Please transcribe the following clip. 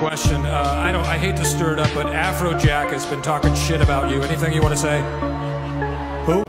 question. Uh, I don't. I hate to stir it up, but Afrojack has been talking shit about you. Anything you want to say? Who?